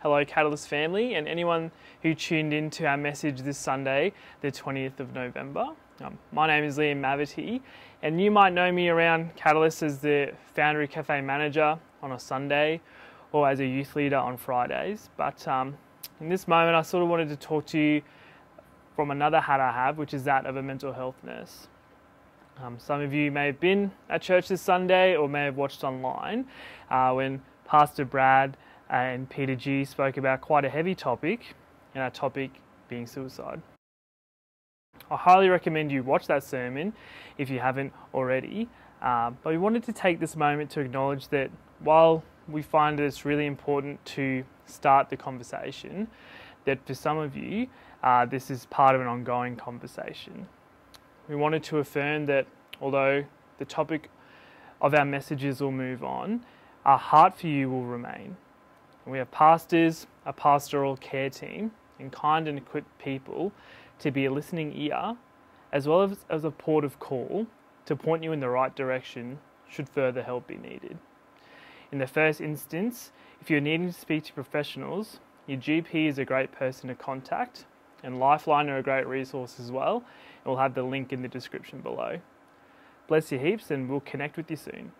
Hello, Catalyst family, and anyone who tuned in to our message this Sunday, the 20th of November. Um, my name is Liam Mavity, and you might know me around Catalyst as the Foundry Cafe manager on a Sunday or as a youth leader on Fridays. But um, in this moment, I sort of wanted to talk to you from another hat I have, which is that of a mental health nurse. Um, some of you may have been at church this Sunday or may have watched online uh, when Pastor Brad and Peter G spoke about quite a heavy topic, and our topic being suicide. I highly recommend you watch that sermon if you haven't already. Uh, but we wanted to take this moment to acknowledge that while we find that it's really important to start the conversation, that for some of you, uh, this is part of an ongoing conversation. We wanted to affirm that although the topic of our messages will move on, our heart for you will remain. And we have pastors, a pastoral care team, and kind and equipped people to be a listening ear, as well as, as a port of call to point you in the right direction should further help be needed. In the first instance, if you're needing to speak to professionals, your GP is a great person to contact, and Lifeline are a great resource as well. We'll have the link in the description below. Bless you heaps, and we'll connect with you soon.